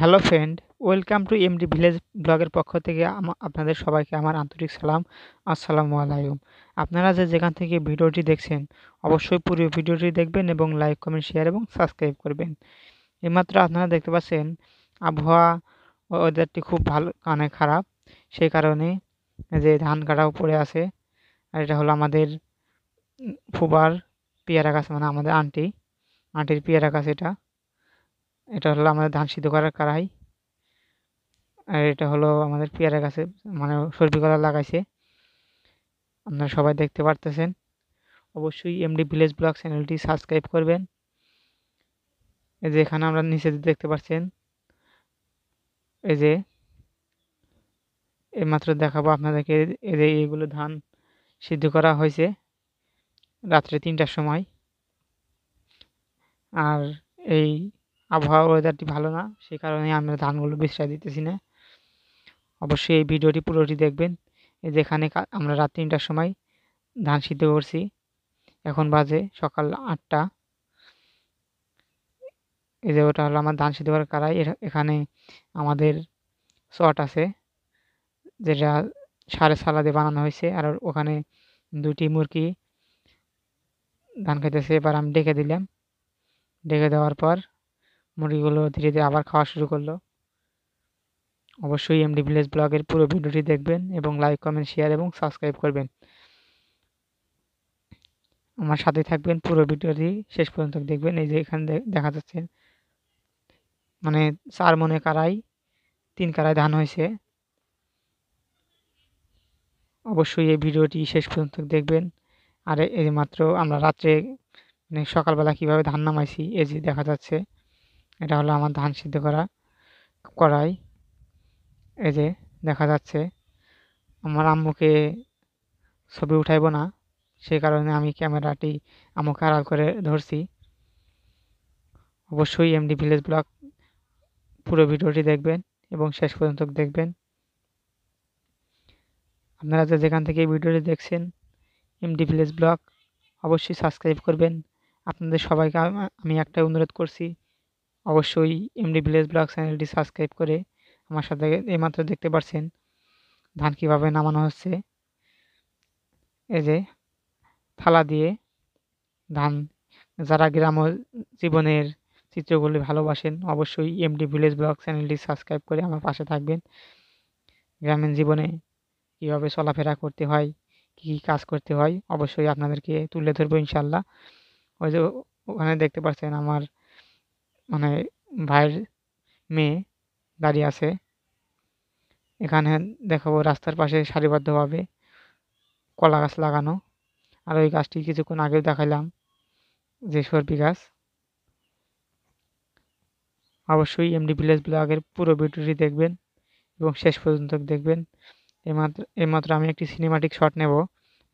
Hello friend welcome to MD village ব্লগের পক্ষ থেকে আপনাদের সবাইকে আমার আন্তরিক সালাম। আসসালামু আলাইকুম। আপনারা যে যেখান থেকে ভিডিওটি দেখছেন, অবশ্যই পুরো ভিডিওটি দেখবেন এবং লাইক কমেন্ট শেয়ার এবং সাবস্ক্রাইব করবেন। এইমাত্র আপনারা দেখতে পাচ্ছেন, আবহাওয়া ওয়েদারটি খুব ভালো মানে খারাপ। সেই কারণে যে ধান কাটাও পড়ে আছে, আর এটা হলো আমাদের ফুবার পেয়ারা গাছ মানে আমাদের আন্টি। আন্টির পেয়ারা গাছ এটা। এটা হলো আমাদের ধান সিদ্ধ করার কড়াই। আর এটা হলো আমাদের পেয়ারা গাছে মানে সর্বি কলা লাগাইছে। আপনারা সবাই দেখতে পারতেছেন। অবশ্যই এমডি ভিলেজ ব্লগ চ্যানেলটি সাবস্ক্রাইব করবেন। এই যে এখানে আমরা নিচে দেখতে পাচ্ছেন, এই যে এইমাত্র দেখাবো আপনাদেরকে, এই যে এইগুলো ধান সিদ্ধ করা হয়েছে রাত্রে তিনটার সময়। আর এই আবহাওয়া ওয়েদারটি ভালো না সেই কারণে আমরা ধানগুলো বিশ্রায় দিতেছি না। অবশ্যই এই ভিডিওটি পুরোটি দেখবেন। এই যেখানে আমরা রাত তিনটার সময় ধান সিদ্ধ করছি, এখন বাজে সকাল আটটা। এই যে ওটা হলো আমার ধান সিদ্ধ করার কারাই। এখানে আমাদের চট আছে, যেটা সাড়ে সালাদে বানানো হয়েছে, আর ওখানে দুটি মুরগি ধান খাইতেছে। এবার আমি ডেকে দিলাম। ডেকে দেওয়ার পর মুরগিগুলো ধীরে ধীরে আবার খাওয়া শুরু করল। অবশ্যই এমডি ভিলেজ ব্লগের পুরো ভিডিওটি দেখবেন এবং লাইক কমেন্ট শেয়ার এবং সাবস্ক্রাইব করবেন। আমার সাথে থাকবেন পুরো ভিডিওটি শেষ পর্যন্ত দেখবেন। এই যে এখানে দেখা যাচ্ছে মানে চার মনে কারাই তিন কারাই ধান হয়েছে। অবশ্যই এই ভিডিওটি শেষ পর্যন্ত দেখবেন। আর এই মাত্র আমরা রাত্রে মানে সকালবেলা কীভাবে ধান নামাইছি, এই যে দেখা যাচ্ছে। এটা হলো আমার ধান সিদ্ধ করা কড়াই এই যে দেখা যাচ্ছে আমার আম্মুকে ছবি উঠাইব না সেই কারণে আমি ক্যামেরাটি আম্মুকে আড়াল করে ধরছি। অবশ্যই এমডি ভিলেজ ব্লগ পুরো ভিডিওটি দেখবেন এবং শেষ পর্যন্ত দেখবেন। আপনারা যেখান থেকে ভিডিওটি দেখছেন এমডি ভিলেজ ব্লগ অবশ্যই সাবস্ক্রাইব করবেন। আপনাদের সবাইকে আমি একটাই অনুরোধ করছি অবশ্যই এমডি ভিলেজ ব্লগ চ্যানেলটি সাবস্ক্রাইব করে আমার সাথে এইমাত্র দেখতে পাচ্ছেন ধান কীভাবে নামানো হচ্ছে? এই যে, থালা দিয়ে ধান, যারা গ্রাম জীবনের চিত্রগুলি ভালোবাসেন, অবশ্যই এমডি ভিলেজ ব্লগ চ্যানেলটি সাবস্ক্রাইব করে আমার পাশে থাকবেন। গ্রামীণ জীবনে কীভাবে চলাফেরা করতে হয়, কী কী কাজ করতে হয়, অবশ্যই আপনাদেরকে তুলে ধরবো ইনশাল্লাহ ওই যে, ওখানে দেখতে পাচ্ছেন আমার মানে ভাইয়ের মেয়ে দাঁড়িয়ে আছে। এখানে দেখাবো রাস্তার পাশে সারিবদ্ধভাবে কলা গাছ লাগানো। আর ওই গাছটি কিছুক্ষণ আগেও দেখাইলাম, যে সর্বি গাছ। অবশ্যই এমডি ভিলেজ ব্লগের পুরো ভিডিওটি দেখবেন এবং শেষ পর্যন্ত দেখবেন। এইমাত্র এইমাত্র আমি একটি সিনেমাটিক শট নেব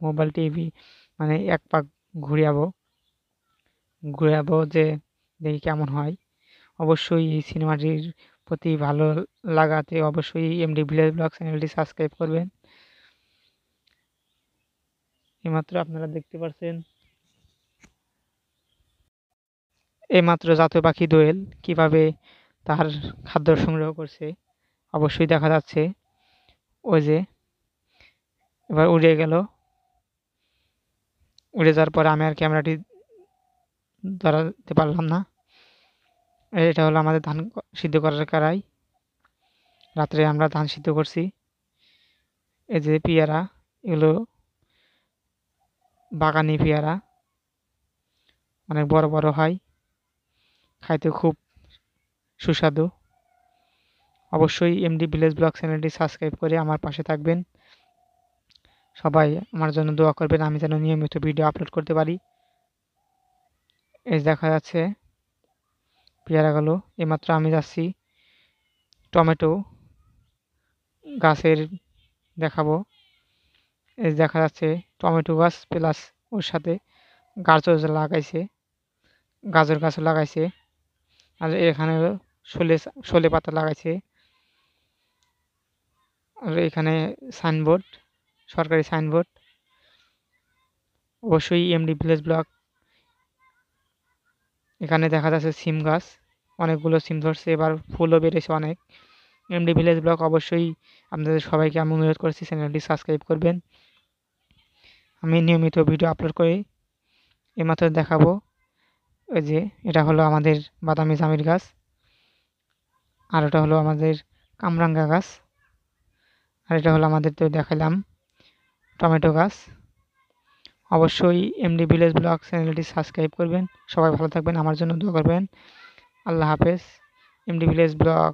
মোবাইল টিভি মানে এক পাক ঘুরিয়াবো ঘুরাবো যে দেখি কেমন হয়। অবশ্যই এই সিনেমাটির প্রতি ভালো লাগাতে অবশ্যই এমডি ভিলেজ ব্লগ চ্যানেলটি সাবস্ক্রাইব করবেন। এইমাত্র আপনারা দেখতে পাচ্ছেন এইমাত্র জাতীয় পাখি দোয়েল, কীভাবে তার খাদ্য সংগ্রহ করছে, অবশ্যই দেখা যাচ্ছে। ওই যে, এবার উড়ে গেল। উড়ে যাওয়ার পর আমি আর ক্যামেরাটি ধরাতে পারলাম না। এটা হলো আমাদের ধান সিদ্ধ করার কারাই রাত্রে আমরা ধান সিদ্ধ করছি। এই যে পেয়ারা, এগুলো বাগানি পেয়ারা। অনেক বড় বড় হয়। খাইতে খুব সুস্বাদু। অবশ্যই এমডি ভিলেজ ব্লগ চ্যানেলটি সাবস্ক্রাইব করে আমার পাশে থাকবেন। সবাই আমার জন্য দোয়া করবেন, আমি যেন নিয়মিত ভিডিও আপলোড করতে পারি। এই দেখা যাচ্ছে। পেয়ারাগুলো এইমাত্র আমি যাচ্ছি টমেটো গাছের দেখাবো। দেখা যাচ্ছে টমেটো গাছ প্লাস ওর সাথে গাজর লাগাইছে। গাজর গাছও লাগাইছে। আর এখানে শোলে শোলে পাতা লাগাইছে। আর এখানে সাইনবোর্ড, সরকারি সাইনবোর্ড। অবশ্যই এমডি ভিলেজ ব্লক এখানে দেখা যাচ্ছে সিম গাছ, অনেকগুলো সিম ধরছে, এবার ফুলও বেড়েছে অনেক। এমডি ভিলেজ ব্লগ অবশ্যই আপনাদের সবাইকে আমি অনুরোধ করছি চ্যানেলটি সাবস্ক্রাইব করবেন। আমি নিয়মিত ভিডিও আপলোড করি এইমাত্র দেখাবো। ওই যে, এটা হলো আমাদের বাদামি জামির গাছ, আর ওটা হলো আমাদের কামরাঙ্গা গাছ, আর এটা হলো আমাদের তো দেখালাম টমেটো গাছ। অবশ্যই এমডি ভিলেজ ব্লগ চ্যানেলটি সাবস্ক্রাইব করবেন। সবাই ভালো থাকবেন, আমার জন্য দোয়া করবেন। আল্লাহ হাফেজ। MD village blog